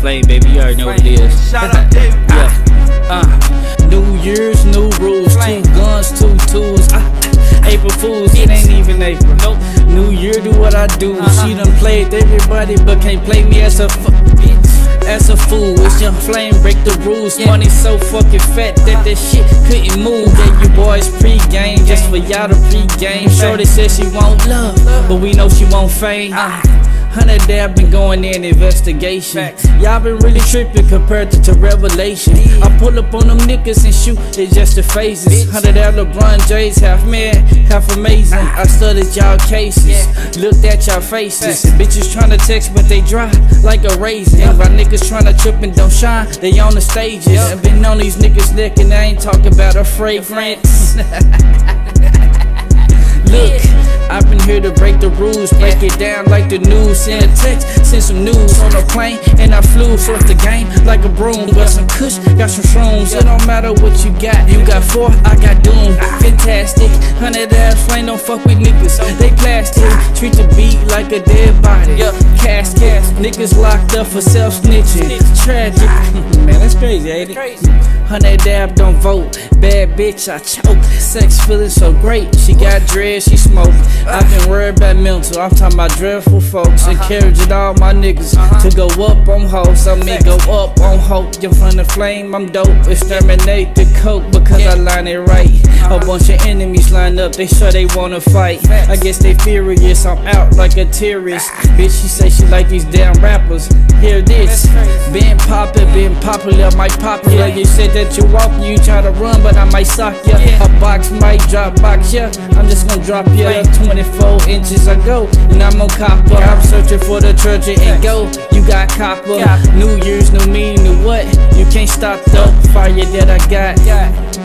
flame, baby. You already know what it is. Shout out David. yeah. Uh, New Year's, new rules. Two guns, two tools. Uh, April Fools, it ain't even April. Nope. New Year, do what I do. She done played everybody, but can't play me as a fuck bitch. As a fool, it's your flame, break the rules. Money so fucking fat that that shit couldn't move. Yeah, you boys pre-game just for y'all to pre-game. Shorty said she want love, but we know she want fame. Hundred day I've been going in investigation. Y'all been really tripping compared to, to Revelation. I pull up on them niggas and shoot, it's just the faces. Hundred day LeBron James, half man, half amazing. I studied y'all cases, looked at y'all faces. Bitches tryna text, but they dry like a raisin. My niggas tryna trip and don't shine, they on the stages. I've been on these niggas' neck and I ain't talking about a fragrance. Look, here to break the rules, break it down like the news. Send a text, send some news on a plane, and I flew. Sort the game like a broom. Got some kush, got some shrooms. It don't matter what you got. You got four, I got doom. Fantastic, hundred ass don't fuck with niggas. They plastic, treat the beat like a dead body. Casket, niggas locked up for self snitching. Tragic, man, that's crazy, ain't it? Hundred dab, don't vote. Bad bitch, I choke. Sex feeling so great. She got dread, she smoke. I've been worried about mental. I'm talking about dreadful folks. Uh-huh. Encouraging all my niggas uh-huh. to go up on hoes. I mean, go up on hope. You're from the flame, I'm dope. Exterminate the coke because I line it right. A bunch of enemies line up, they sure they wanna fight. I guess they furious, I'm out like a terrorist. Bitch, she say she like these damn rappers. Hear this. Been poppin', been popular, might popular. You said that you walk, you try to run, but I might sock ya. A box might drop box ya. I'm just gonna drop ya. 24 inches I go, and I'm on copper. I'm searching for the treasure and go. You got copper. New Year's, new me, new what? You can't stop the fire that I got.